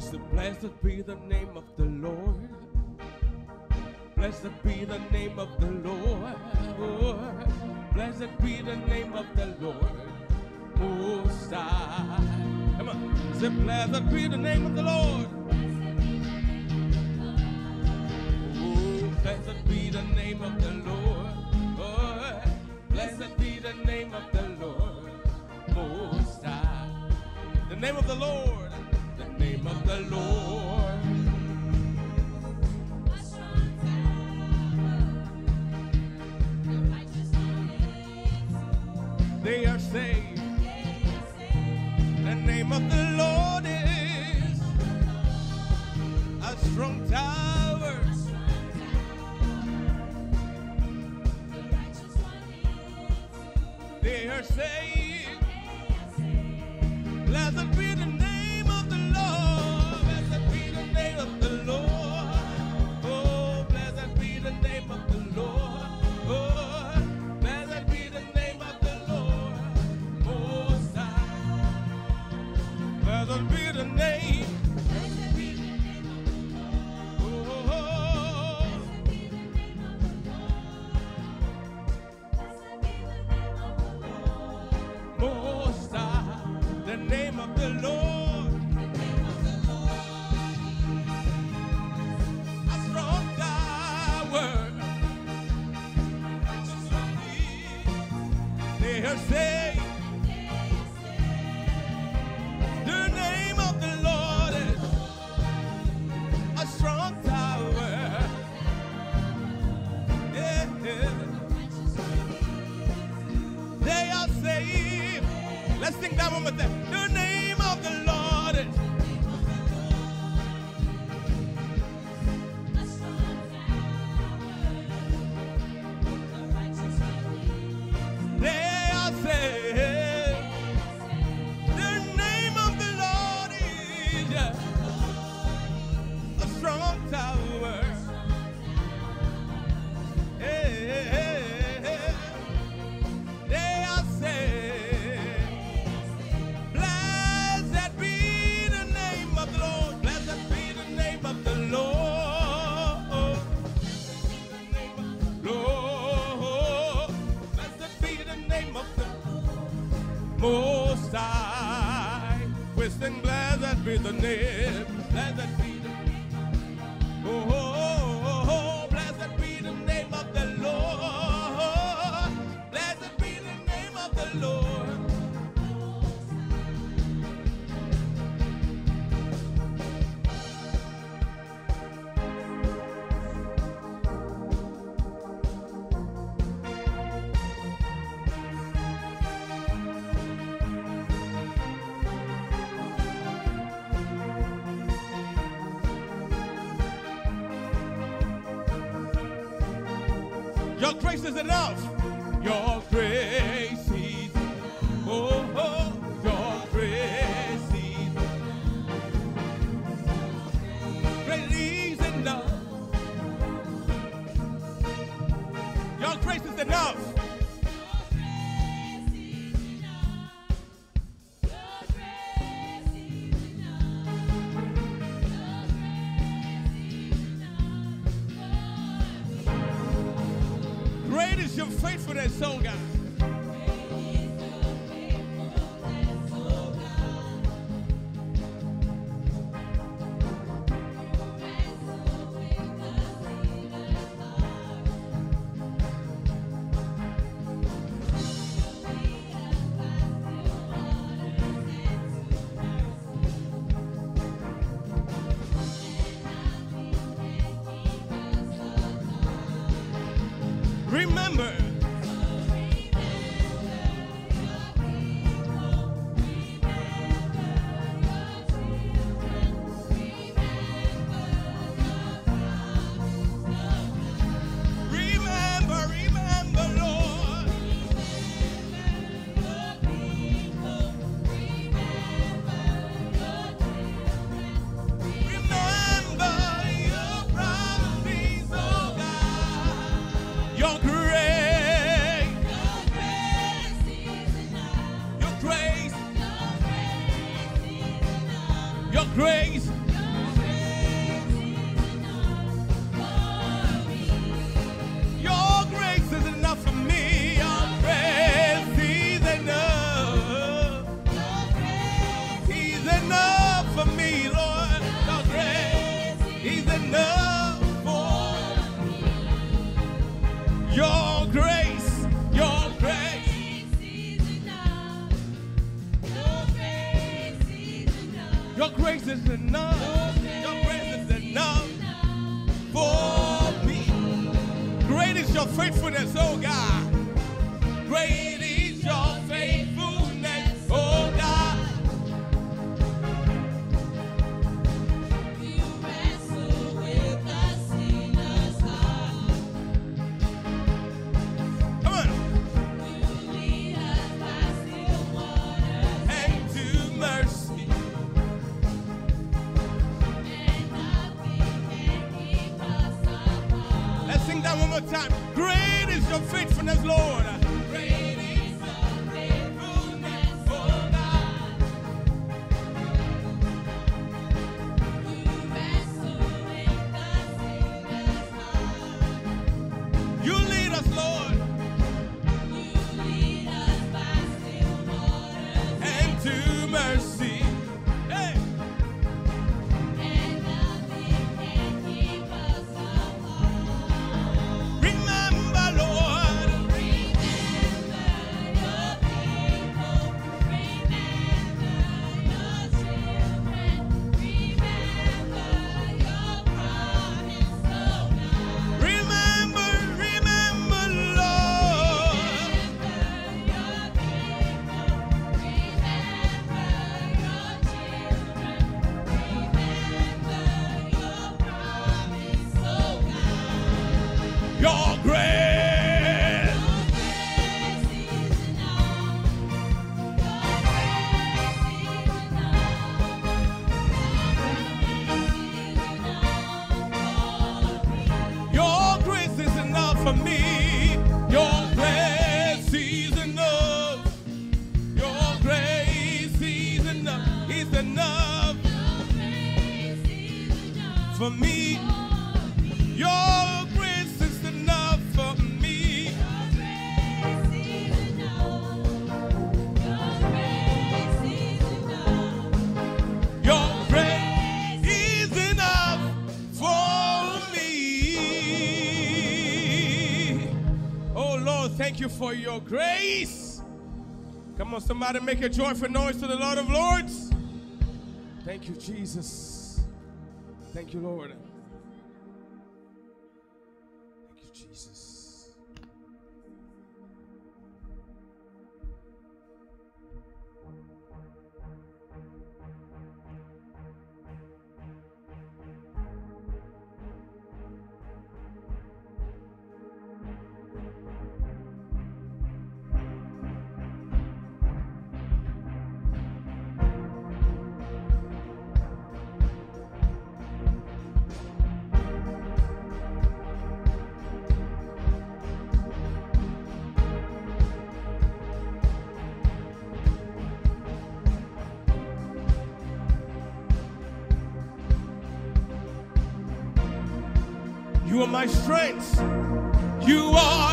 We say, Blessed be the name of the Lord. Blessed be the name of the Lord. Blessed be the name of the Lord. Most High. Come on. Say, Blessed be the name of the Lord. Oh, blessed be the name of the Lord. Oh, blessed be the name of the Lord. Most High. The name of the Lord. They are saved. The name of the grace is enough. Your grace is oh, oh your grace is grace is enough. Your grace is enough. Your faithfulness, oh God. Remember, remember, thank you for your grace. Come on, somebody make a joyful noise to the Lord of Lords. Thank you, Jesus. Thank you, Lord. You are my strength. You are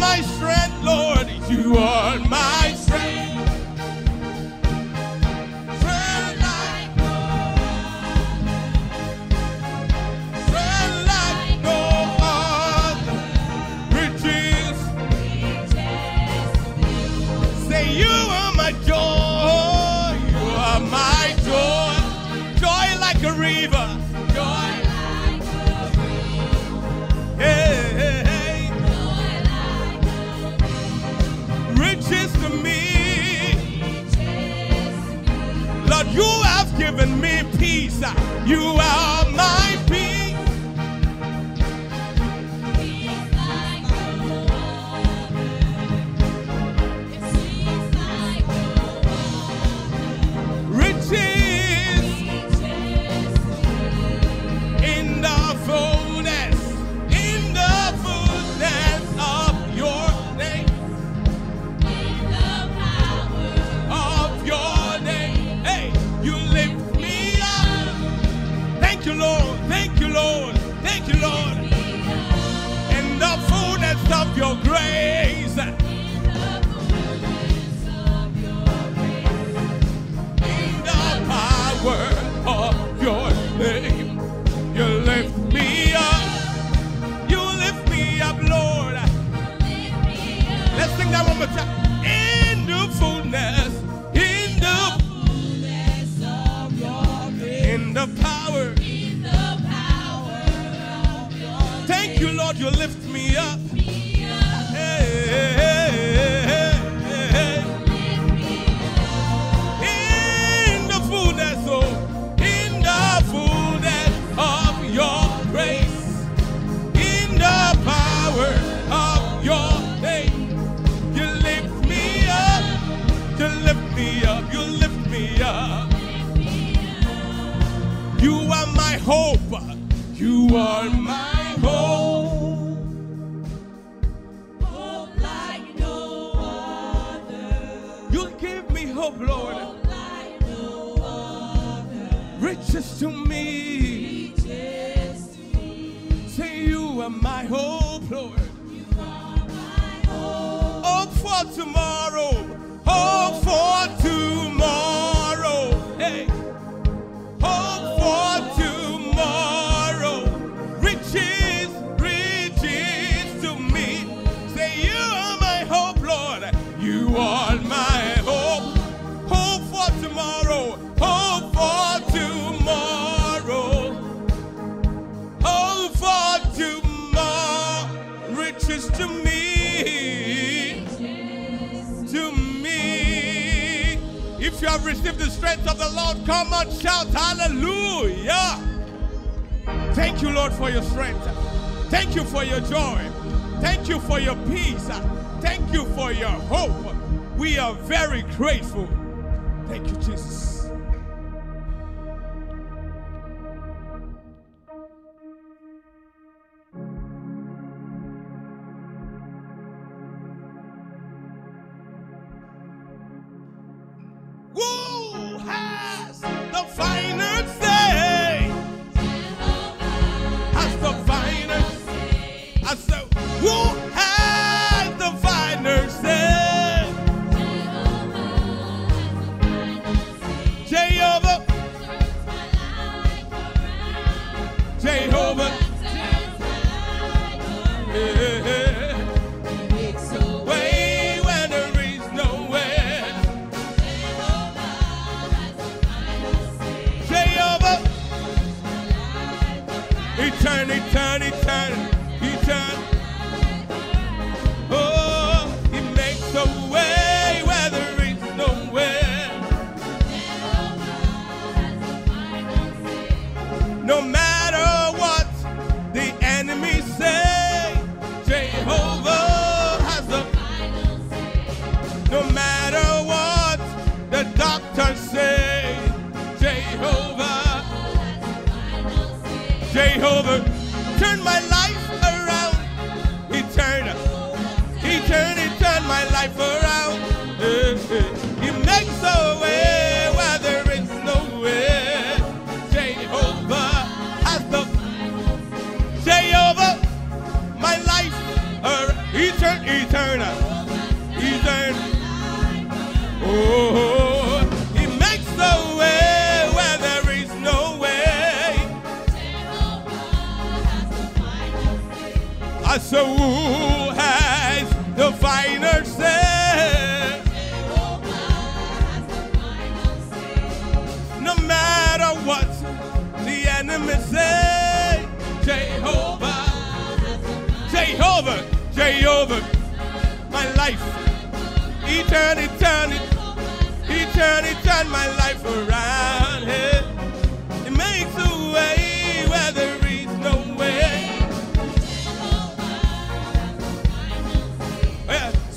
my strength, Lord, you are. You my hope. You are my hope. Hope like no other. You give me hope, Lord. Hope like no other. Riches to me. Riches to me. Say you are my hope, Lord. You are my hope. Hope for tomorrow. Hope, hope for tomorrow. have received the strength of the Lord, come and shout hallelujah. Thank you, Lord, for your strength. Thank you for your joy. Thank you for your peace. Thank you for your hope. We are very grateful. Thank you, Jesus.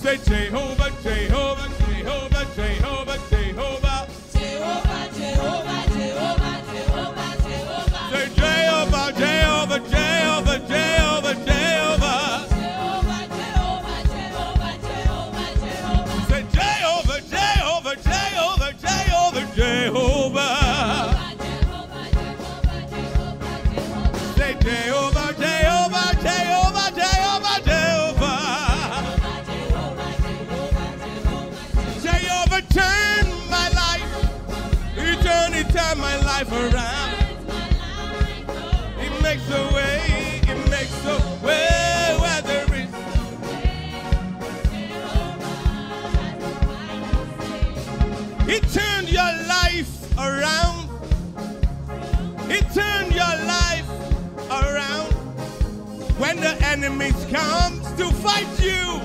Say Jehovah, Jehovah, comes to fight you.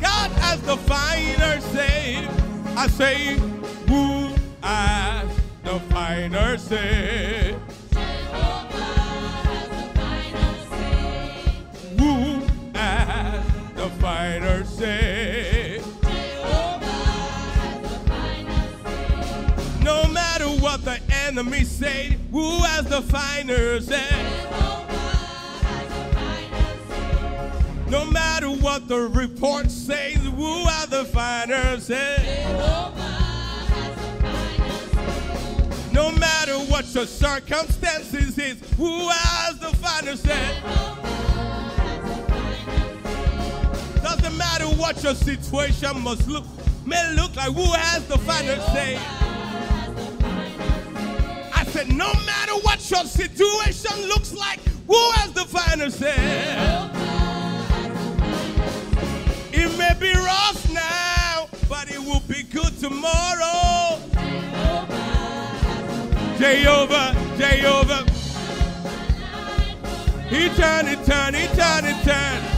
God as the fighter say, I say, who as the fighter say. As the fighter say. No matter what the enemy say, who has the finer say? What the report says, who has the say. No matter what your circumstances is, who has the final say? Doesn't matter what your situation must look, may look like, who has the final say. I said, no matter what your situation looks like, who has the final say? be rough now, but it will be good tomorrow. Day over, day over. He turned, he turned, he turned, he turned.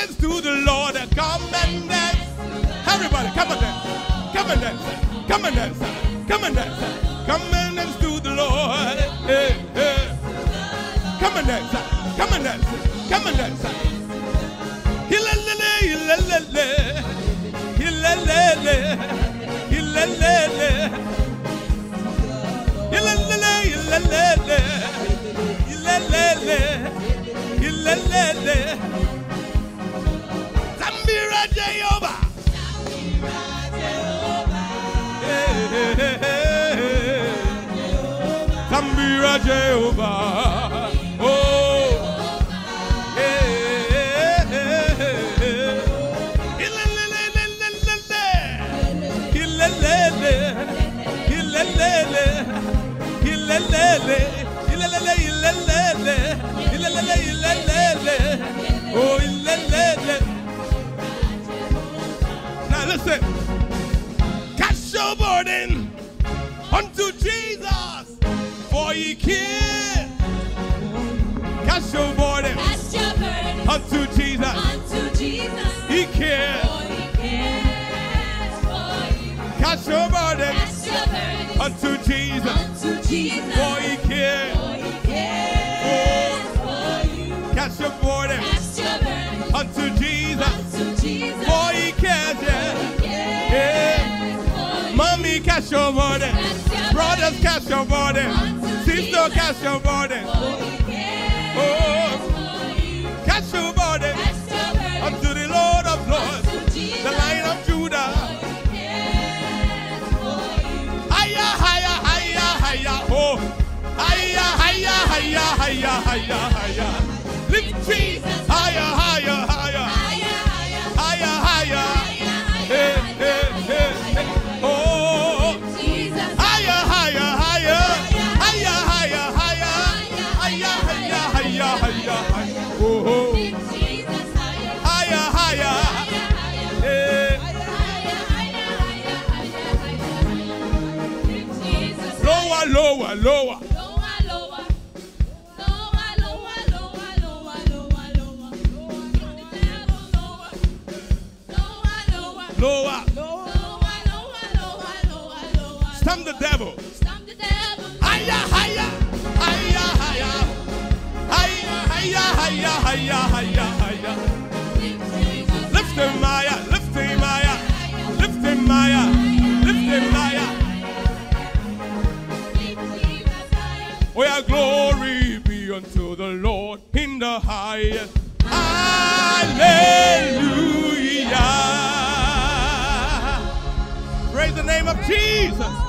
Dance to the Lord, come and dance. Everybody, come and dance, come and dance, come and dance, come and dance, to the Lord. Hey, hey. Come and dance, come and dance, come and dance. Zambira Jehovah. Oh. Cares. Cast your burden Cast your burden unto Jesus, unto Jesus, he cares. for He cares for you. Cast your burden Cast your burden unto Jesus, unto Jesus, for he cares. for He cares for you. Cast your burden Cast your burden unto Jesus, unto Jesus, for he cares. Yeah. He cares for you. Mommy, cast your burden. Cast cast your burden. Sister, cast your burden. Oh. Cast your burden unto the Lord of Lords, the Lion of Judah. Higher, higher, higher, higher. Oh, higher, higher, higher, higher, higher, higher. Lift Jesus the highest. Hallelujah. Praise the name of Jesus.